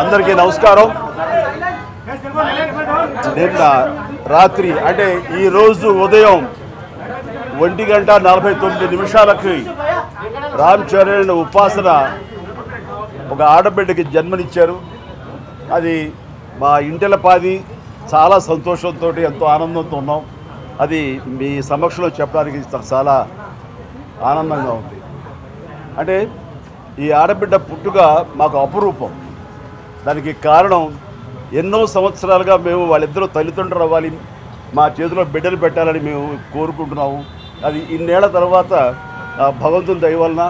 అందరికీ నమస్కారం. నిన్న రాత్రి అంటే ఈరోజు ఉదయం ఒంటి గంట నలభై తొమ్మిది నిమిషాలకి రామ్ చరణ్ ఉపాసన ఒక ఆడబిడ్డకి జన్మనిచ్చారు. అది మా ఇంటిలపాది చాలా సంతోషంతో ఎంతో ఆనందంతో ఉన్నాం. అది మీ సమక్షంలో చెప్పడానికి చాలా ఆనందంగా ఉంది. అంటే ఈ ఆడబిడ్డ పుట్టుక మాకు అపురూపం. దానికి కారణం ఎన్నో సంవత్సరాలుగా మేము వాళ్ళిద్దరూ తల్లిదండ్రులు అవ్వాలి మా చేతిలో బిడ్డలు పెట్టాలని మేము కోరుకుంటున్నాము. అది ఇన్నేళ్ళ తర్వాత భగవంతుని దయ వలన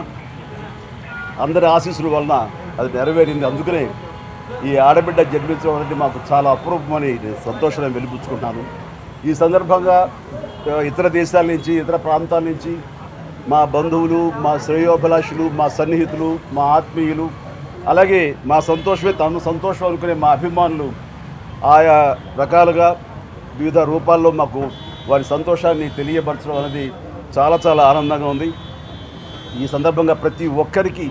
అందరి ఆశీస్సుల వలన అది నెరవేరింది. అందుకనే ఈ ఆడబిడ్డ జన్మించడం అనేది మాకు చాలా అపురూపమని సంతోషం వెలిపించుకుంటున్నాను ఈ సందర్భంగా ఇతర దేశాల నుంచి ఇతర ప్రాంతాల నుంచి మా బంధువులు మా శ్రేయోభిలాషులు మా సన్నిహితులు మా ఆత్మీయులు అలాగే మా సంతోషమే తమ సంతోషం అనుకునే మా అభిమానులు ఆయా రకాలుగా వివిధ రూపాల్లో మాకు వారి సంతోషాన్ని తెలియపరచడం అనేది చాలా చాలా ఆనందంగా ఉంది. ఈ సందర్భంగా ప్రతి ఒక్కరికి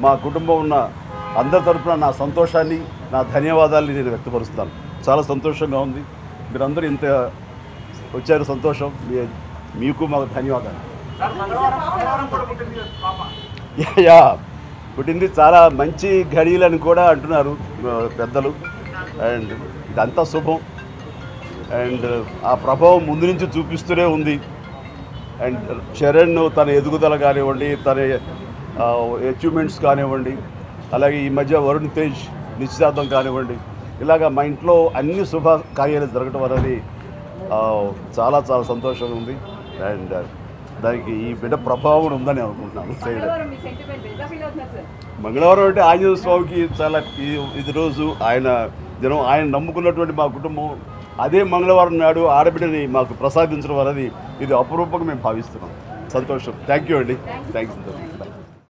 మా కుటుంబం ఉన్న అందరి తరపున నా సంతోషాన్ని నా ధన్యవాదాలని నేను వ్యక్తపరుస్తాను చాలా సంతోషంగా ఉంది. మీరందరూ ఇంత వచ్చారు సంతోషం. మీ- మీకు మాకు ధన్యవాదాలు. యా. పుట్టింది చాలా మంచి ఘడియలని కూడా అంటున్నారు పెద్దలు. అండ్ ఇదంతా శుభం. అండ్ ఆ ప్రభావం ముందు నుంచి చూపిస్తూనే ఉంది. అండ్ చరణ్ తన ఎదుగుదల కానివ్వండి తన అచీవ్మెంట్స్ కానివ్వండి అలాగే ఈ మధ్య వరుణ్ తేజ్ నిశ్చితార్థం కానివ్వండి ఇలాగ మా ఇంట్లో అన్ని శుభ కార్యాలు జరగటం అనేది చాలా చాలా సంతోషంగా ఉంది. అండ్ దానికి ఈ బిడ్డ ప్రభావం ఉందని అనుకుంటున్నాను. చేయడం మంగళవారం అంటే ఆంజనేయ స్వామికి చాలా ఇది రోజు ఆయన దినం ఆయన నమ్ముకున్నటువంటి మా కుటుంబం అదే మంగళవారం నాడు ఆడబిడ్డని మాకు ప్రసాదించడం అనేది ఇది అపురూపంగా మేము భావిస్తున్నాం. సంతోషం. థ్యాంక్ యూ అండి. Thank you